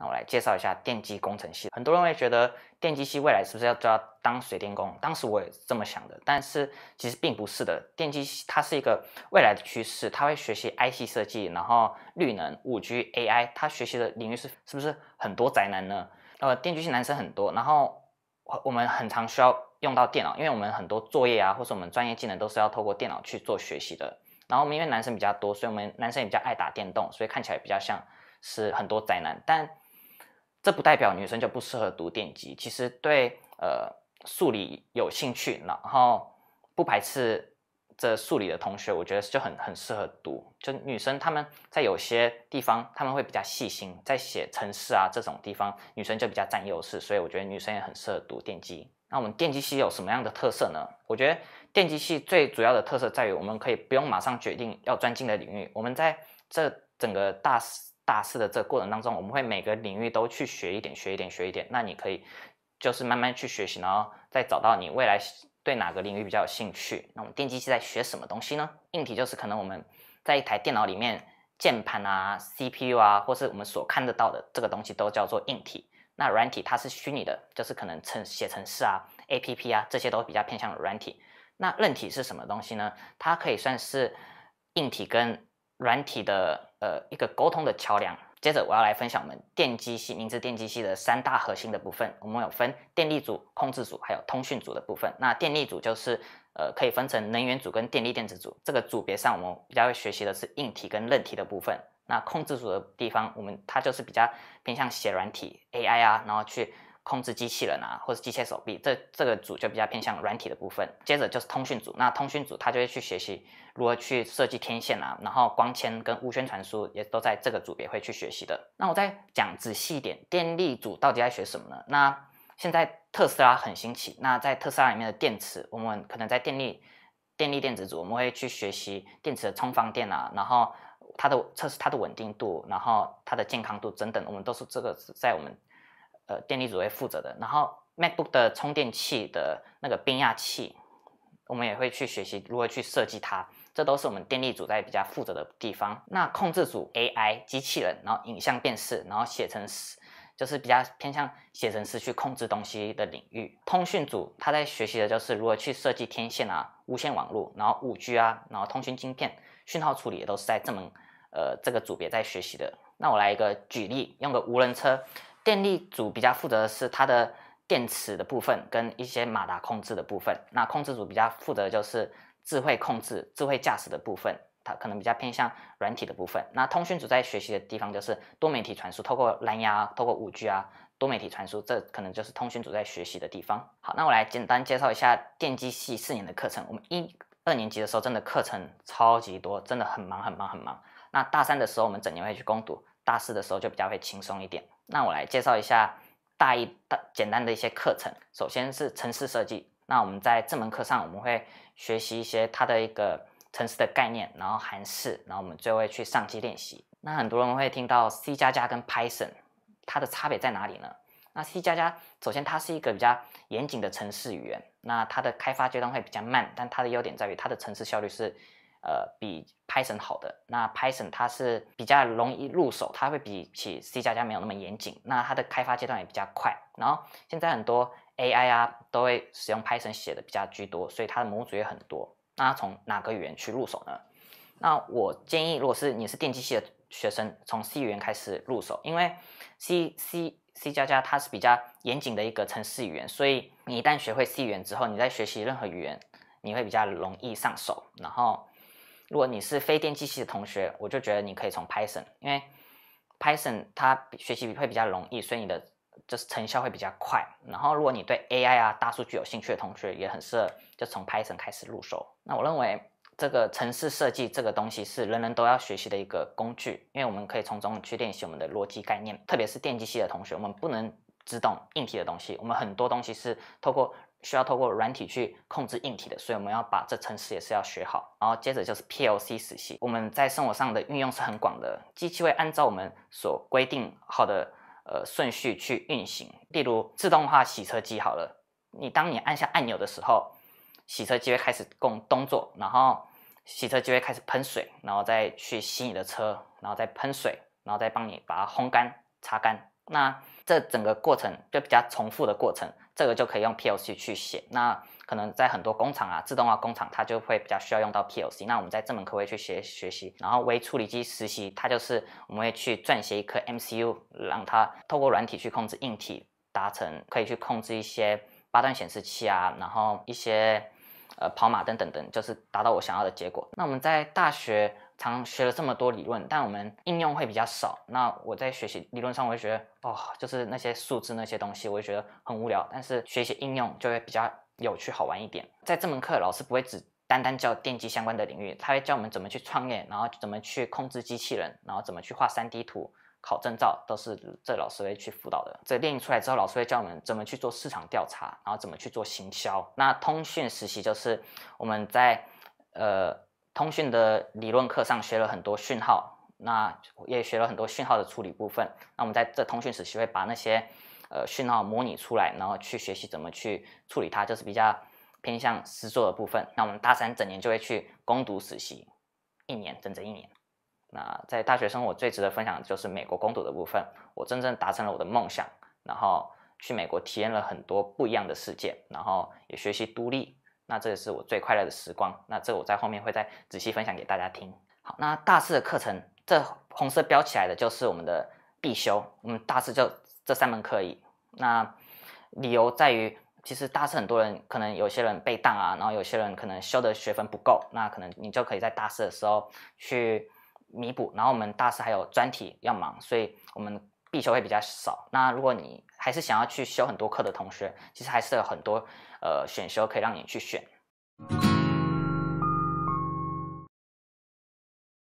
那我来介绍一下电机工程系。很多人会觉得电机系未来是不是要就要当水电工？当时我也是这么想的，但是其实并不是的。电机系它是一个未来的趋势，它会学习 IC 设计，然后绿能、五 G、AI，它学习的领域是是不是很多宅男呢？呃，电机系男生很多，然后我们很常需要用到电脑，因为我们很多作业啊，或是我们专业技能都是要透过电脑去做学习的。然后我们因为男生比较多，所以我们男生也比较爱打电动，所以看起来比较像是很多宅男，但。这不代表女生就不适合读电机。其实对呃数理有兴趣，然后不排斥这数理的同学，我觉得就很很适合读。就女生她们在有些地方他们会比较细心，在写程式啊这种地方，女生就比较占优势。所以我觉得女生也很适合读电机。那我们电机系有什么样的特色呢？我觉得电机系最主要的特色在于，我们可以不用马上决定要专精的领域。我们在这整个大。大四的这个过程当中，我们会每个领域都去学一点，学一点，学一点。那你可以就是慢慢去学习，然后再找到你未来对哪个领域比较有兴趣。那我们电机系在学什么东西呢？硬体就是可能我们在一台电脑里面，键盘啊、CPU 啊，或是我们所看得到的这个东西都叫做硬体。那软体它是虚拟的，就是可能程写程式啊、APP 啊这些都比较偏向软体。那韧体是什么东西呢？它可以算是硬体跟软体的。呃，一个沟通的桥梁。接着我要来分享我们电机系，名字电机系的三大核心的部分。我们有分电力组、控制组，还有通讯组的部分。那电力组就是呃，可以分成能源组跟电力电子组。这个组别上，我们比较会学习的是硬体跟韧体的部分。那控制组的地方，我们它就是比较偏向写软体 AI 啊，然后去。控制机器人啊，或者机械手臂，这这个组就比较偏向软体的部分。接着就是通讯组，那通讯组他就会去学习如何去设计天线啊，然后光纤跟无线传输也都在这个组别会去学习的。那我再讲仔细一点，电力组到底在学什么呢？那现在特斯拉很新奇，那在特斯拉里面的电池，我们可能在电力电力电子组，我们会去学习电池的充放电啊，然后它的测试它的稳定度，然后它的健康度等等，我们都是这个在我们。呃，电力组会负责的。然后 MacBook 的充电器的那个变压器，我们也会去学习如何去设计它。这都是我们电力组在比较负责的地方。那控制组 AI 机器人，然后影像辨识，然后写成式，就是比较偏向写成式去控制东西的领域。通讯组他在学习的就是如何去设计天线啊、无线网络，然后五 G 啊，然后通讯晶片、讯号处理也都是在这门呃这个组别在学习的。那我来一个举例，用个无人车。电力组比较负责的是它的电池的部分跟一些马达控制的部分，那控制组比较负责的就是智慧控制、智慧驾驶的部分，它可能比较偏向软体的部分。那通讯组在学习的地方就是多媒体传输，透过蓝牙、透过五 G 啊，多媒体传输，这可能就是通讯组在学习的地方。好，那我来简单介绍一下电机系四年的课程。我们一二年级的时候真的课程超级多，真的很忙很忙很忙。那大三的时候我们整年会去攻读，大四的时候就比较会轻松一点。那我来介绍一下大一大简单的一些课程。首先是城市设计。那我们在这门课上，我们会学习一些它的一个城市的概念，然后函式，然后我们就会去上机练习。那很多人会听到 C 加加跟 Python，它的差别在哪里呢？那 C 加加首先它是一个比较严谨的城市语言，那它的开发阶段会比较慢，但它的优点在于它的城市效率是。呃，比 Python 好的，那 Python 它是比较容易入手，它会比起 C 加加没有那么严谨，那它的开发阶段也比较快。然后现在很多 AI 啊都会使用 Python 写的比较居多，所以它的模组也很多。那从哪个语言去入手呢？那我建议，如果是你是电机系的学生，从 C 语言开始入手，因为 C C C 加加它是比较严谨的一个程式语言，所以你一旦学会 C 语言之后，你在学习任何语言，你会比较容易上手，然后。如果你是非电机系的同学，我就觉得你可以从 Python，因为 Python 它学习会比较容易，所以你的就是成效会比较快。然后如果你对 AI 啊、大数据有兴趣的同学，也很适合就从 Python 开始入手。那我认为这个城市设计这个东西是人人都要学习的一个工具，因为我们可以从中去练习我们的逻辑概念，特别是电机系的同学，我们不能只懂硬体的东西，我们很多东西是透过。需要透过软体去控制硬体的，所以我们要把这程式也是要学好。然后接着就是 PLC 实习，我们在生活上的运用是很广的，机器会按照我们所规定好的呃顺序去运行。例如自动化洗车机好了，你当你按下按钮的时候，洗车机会开始供动作，然后洗车机会开始喷水，然后再去洗你的车，然后再喷水，然后再帮你把它烘干、擦干。那这整个过程就比较重复的过程，这个就可以用 PLC 去写。那可能在很多工厂啊，自动化工厂，它就会比较需要用到 PLC。那我们在这门课会去学学习，然后微处理机实习，它就是我们会去撰写一颗 MCU，让它透过软体去控制硬体，达成可以去控制一些八段显示器啊，然后一些呃跑马灯等等，就是达到我想要的结果。那我们在大学常学了这么多理论，但我们应用会比较少。那我在学习理论上，我会觉得哦，就是那些数字那些东西，我会觉得很无聊。但是学习应用就会比较。有趣好玩一点，在这门课老师不会只单单教电机相关的领域，他会教我们怎么去创业，然后怎么去控制机器人，然后怎么去画 3D 图、考证照，都是这老师会去辅导的。这练出来之后，老师会教我们怎么去做市场调查，然后怎么去做行销。那通讯实习就是我们在呃通讯的理论课上学了很多讯号，那也学了很多讯号的处理部分。那我们在这通讯实习会把那些。呃，讯号模拟出来，然后去学习怎么去处理它，就是比较偏向实作的部分。那我们大三整年就会去攻读实习，一年整整一年。那在大学生活最值得分享的就是美国攻读的部分，我真正达成了我的梦想，然后去美国体验了很多不一样的世界，然后也学习独立。那这也是我最快乐的时光。那这个我在后面会再仔细分享给大家听。好，那大四的课程，这红色标起来的就是我们的必修，我们大四就。这三门课而已，那理由在于，其实大四很多人可能有些人被当啊，然后有些人可能修的学分不够，那可能你就可以在大四的时候去弥补。然后我们大四还有专题要忙，所以我们必修会比较少。那如果你还是想要去修很多课的同学，其实还是有很多呃选修可以让你去选。